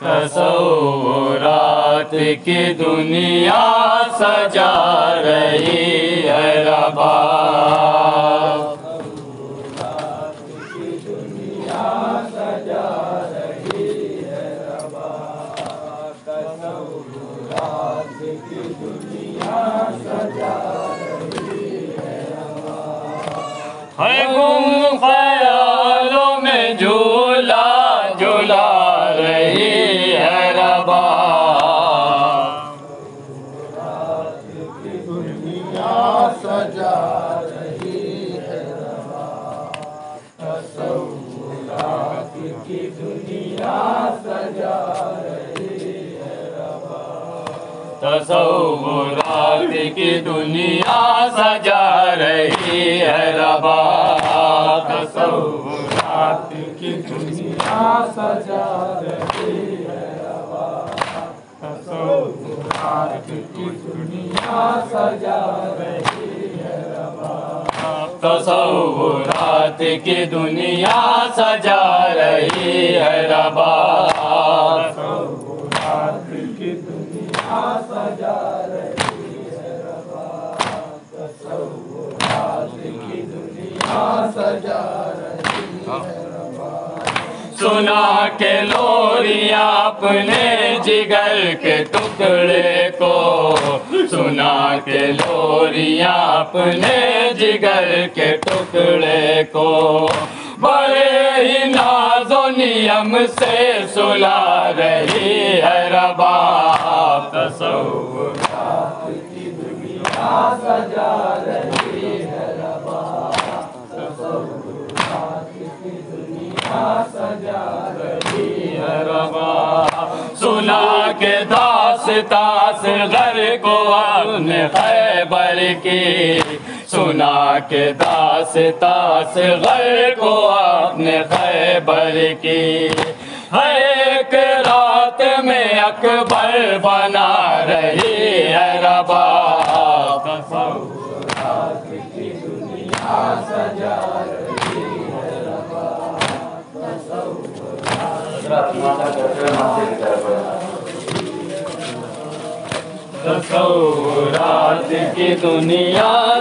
تصورات کی دنیا سجا رہی ہے ربا ہے دنیا سجا رہ تصورات کی دنیا سجا رہی ہے ربا۔ تصورات کی دنیا سجا رہی ہے ربا۔ تصورات کی دنیا سجا رہی ہے تصورات کی دنیا سجا رہی ہے ربا تصورات کی دنیا سجا رہی ہے ربا تصورات کی دنیا سجا رہی ہے سنا کے لوریاں اپنے جگر کے ٹکڑے کو۔ سنا کے لوریاں اپنے جگر کے ٹکڑے کو۔ بڑے ہی ناز و نیم سے سلا رہی ہے ربا۔ تصورات کی دنیا سجا رہی۔ تاس گھر کو اپنے خیبر کی۔ سنا کے داس تاس گھر کو اپنے خیبر کی۔ ایک رات میں اکبر بنا رہی ہے ربا۔ تصورات کی دنیا سجا رہی ہے ربا تصورات تصورات کی دنیا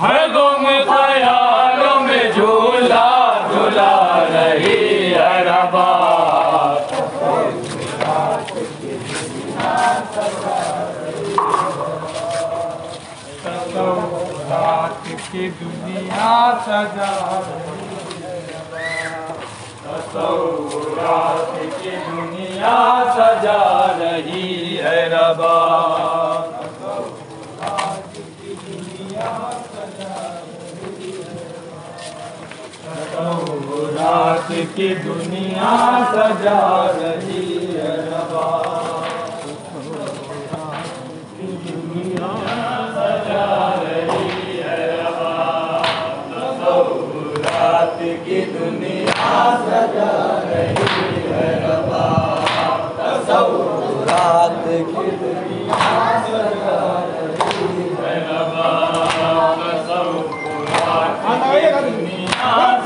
هرگوم خيالو ۾ جهولا جهولا رهي اچي ڪس دنيا سزا ڪساتي دنيا نہیں ہے ربا رات کی دنیا سجا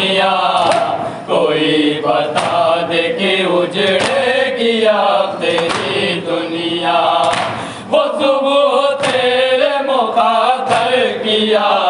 دنیا کوئی بتا دے کہ اجڑے گیا تیری دنیا۔ وہ صبح تیرے مقاتل کیا۔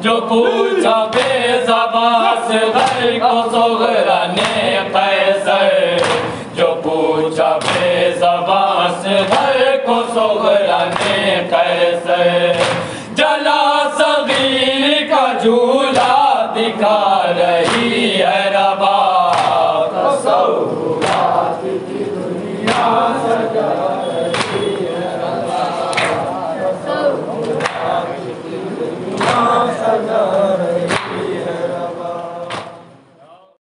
جو پوچھا بے زبان سے غیر کو سغرا